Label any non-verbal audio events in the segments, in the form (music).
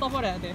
써버려야 돼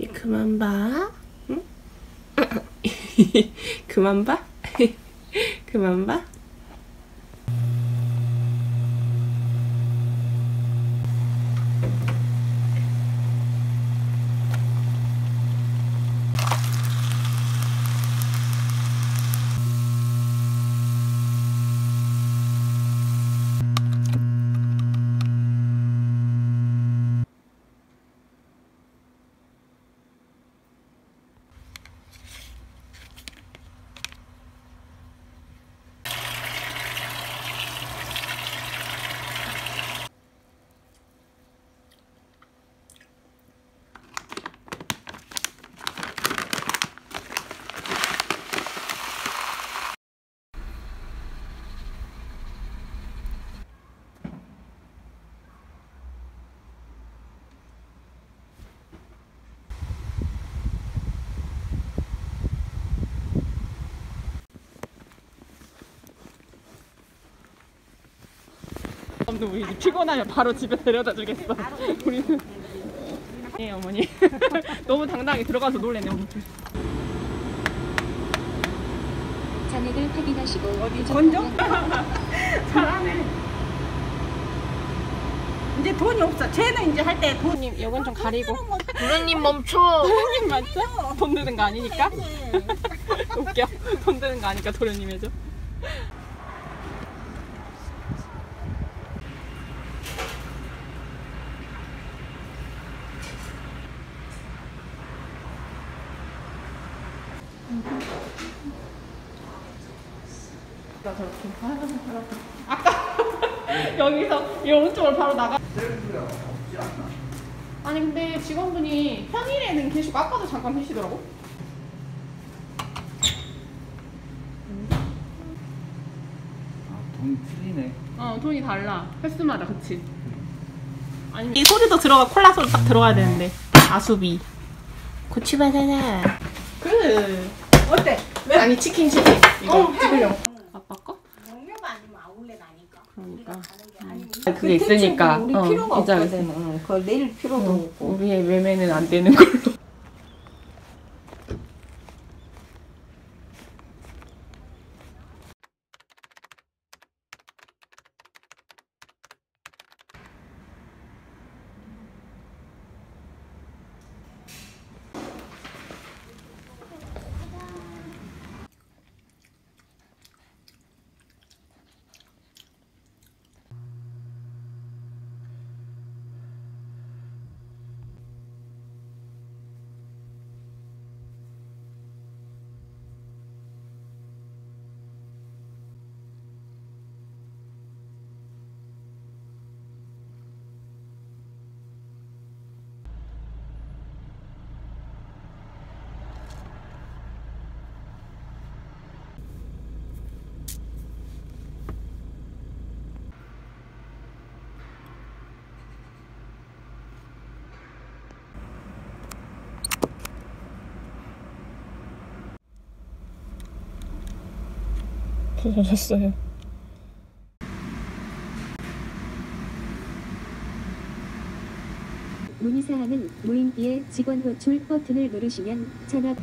얘 그만 봐. 응? (laughs) 그만 봐. (laughs) 그만 봐. 엄도 우리 피곤하면 바로 집에 데려다 주겠어. 우리는 예 어머니 (laughs) 너무 당당하게 들어가서 놀래네 어머니. 잔액을 확인하시고 어디 건져? (laughs) 잘하네. 이제 돈이 없어. 쟤는 이제 할 때 돈. 도련님 이건 좀 가리고. 도련님 (laughs) 멈춰. 도련님 맞죠? 돈 드는 거 아니니까. 웃겨. 돈 드는 거 아니까 도련님 해줘. 나 저렇게. 아까 (laughs) 여기서 이 오른쪽으로 바로 나가. 아니 근데 직원분이 평일에는 계시고 아까도 잠깐 계시더라고. 돈 틀리네. 어 돈이 달라 횟수마다 그치 아니 이 소리도 들어가 콜라 소리 딱 들어가야 되는데 아수비 고추바나나. 그 어때? 아니 치킨 치킨 이거 어, 찍으려고 아빠 거? 동료가 아니면 아울렛 아니까. 그러니까 그게 있으니까 우리 필요가 이자 없거든. 응, 그걸 낼 필요도 없고. 우리의 매매는 안 되는 걸로 부서졌어요. 문의사항은 무인기의 직원 호출 버튼을 누르시면 전화